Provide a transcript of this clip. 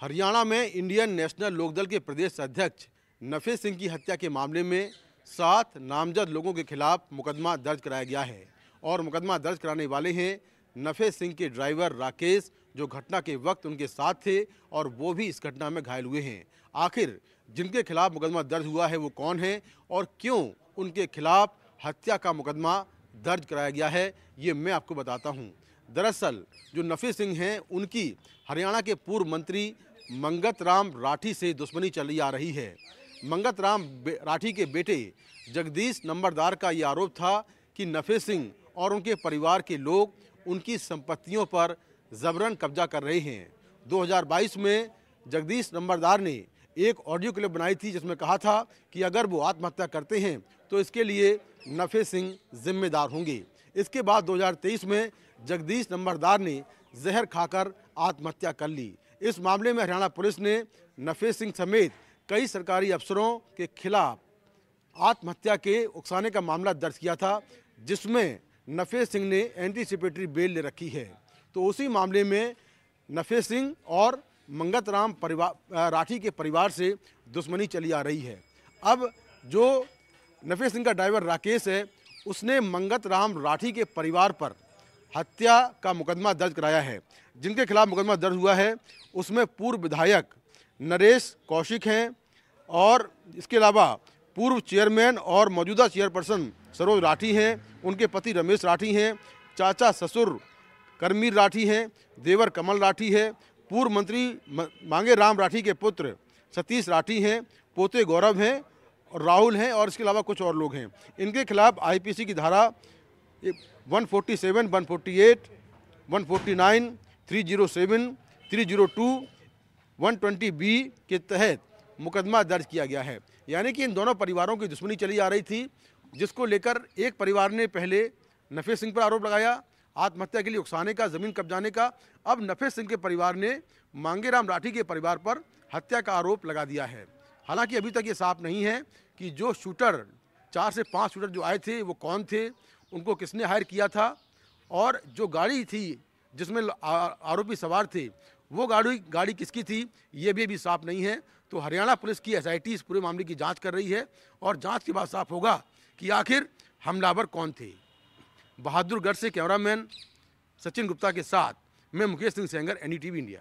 हरियाणा में Indian national Lokdal के प्रदेश अध्यक्ष नफे सिंह की हत्या के मामले में सात नामजद लोगों के खिलाफ मुकदमा दर्ज कराया गया है और मुकदमा दर्ज कराने वाले हैं नफे सिंह के ड्राइवर राकेश, जो घटना के वक्त उनके साथ थे और वो भी इस घटना में घायल हुए हैं। आखिर जिनके खिलाफ मुकदमा दर्ज हुआ है वो कौन है और क्यों उनके खिलाफ हत्या का मुकदमा दर्ज कराया गया है, ये मैं आपको बताता हूँ। दरअसल जो नफी सिंह हैं, उनकी हरियाणा के पूर्व मंत्री मंगत राम राठी से दुश्मनी चली आ रही है। मंगत राम राठी के बेटे जगदीश नंबरदार का ये आरोप था कि नफे सिंह और उनके परिवार के लोग उनकी संपत्तियों पर जबरन कब्जा कर रहे हैं। 2022 में जगदीश नंबरदार ने एक ऑडियो क्लिप बनाई थी जिसमें कहा था कि अगर वो आत्महत्या करते हैं तो इसके लिए नफे सिंह जिम्मेदार होंगे। इसके बाद 2023 में जगदीश नंबरदार ने जहर खाकर आत्महत्या कर ली। इस मामले में हरियाणा पुलिस ने नफे सिंह समेत कई सरकारी अफसरों के खिलाफ आत्महत्या के उकसाने का मामला दर्ज किया था, जिसमें नफे सिंह ने एंटीसिपेटरी बेल ले रखी है। तो उसी मामले में नफे सिंह और मंगत राम परिवार राठी के परिवार से दुश्मनी चली आ रही है। अब जो नफे सिंह का ड्राइवर राकेश है, उसने मंगत राम राठी के परिवार पर हत्या का मुकदमा दर्ज कराया है। जिनके खिलाफ मुकदमा दर्ज हुआ है उसमें पूर्व विधायक नरेश कौशिक हैं और इसके अलावा पूर्व चेयरमैन और मौजूदा चेयरपर्सन सरोज राठी हैं उनके पति रमेश राठी हैं चाचा ससुर करमीर राठी हैं देवर कमल राठी है पूर्व मंत्री मांगे राम राठी के पुत्र सतीश राठी हैं पोते गौरव हैं और राहुल हैं और इसके अलावा कुछ और लोग हैं। इनके खिलाफ आईपीसी की धारा 147, 148, 149, 307, 302, 120 बी के तहत मुकदमा दर्ज किया गया है। यानी कि इन दोनों परिवारों की दुश्मनी चली आ रही थी जिसको लेकर एक परिवार ने पहले नफे सिंह पर आरोप लगाया आत्महत्या के लिए उकसाने का ज़मीन कब्जाने का। अब नफे सिंह के परिवार ने मांगेराम राठी के परिवार पर हत्या का आरोप लगा दिया है। हालाँकि अभी तक ये साफ़ नहीं है कि जो शूटर चार से पाँच शूटर जो आए थे वो कौन थे उनको किसने हायर किया था और जो गाड़ी थी जिसमें आरोपी सवार थे, वो गाड़ी गाड़ी किसकी थी, ये भी अभी साफ़ नहीं है। तो हरियाणा पुलिस की एसआईटी इस पूरे मामले की जाँच कर रही है और जाँच के बाद साफ़ होगा कि आखिर हमलावर कौन थे। बहादुरगढ़ से कैमरामैन सचिन गुप्ता के साथ मैं मुकेश सिंह सेंगर एन इंडिया